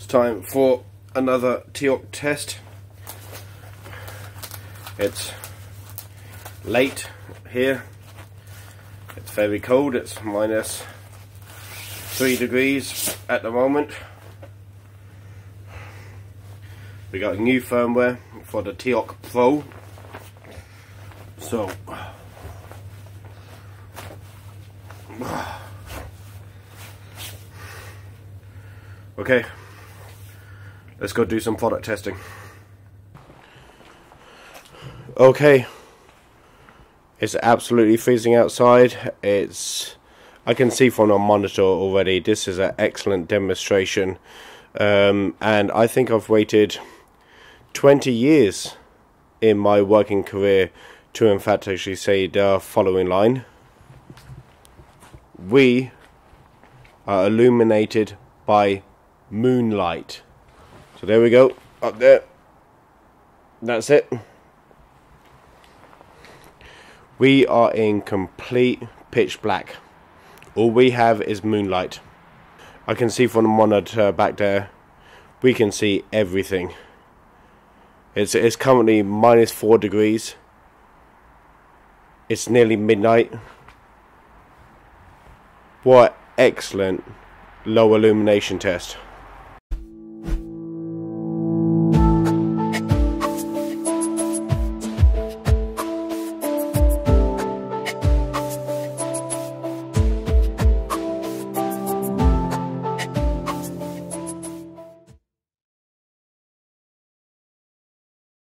It's time for another TiOC test. It's late here. It's very cold. It's minus three degrees at the moment. We got new firmware for the TiOC Pro. So Okay, let's go do some product testing. Okay, it's absolutely freezing outside. It's I can see from our monitor already. This is an excellent demonstration, um, and I think I've waited 20 years in my working career to, in fact, actually say the following line: We are illuminated by moonlight. So there we go, up there. That's it. We are in complete pitch black. All we have is moonlight. I can see from the monitor back there, we can see everything. It's, it's currently minus 4 degrees. It's nearly midnight. What excellent low illumination test.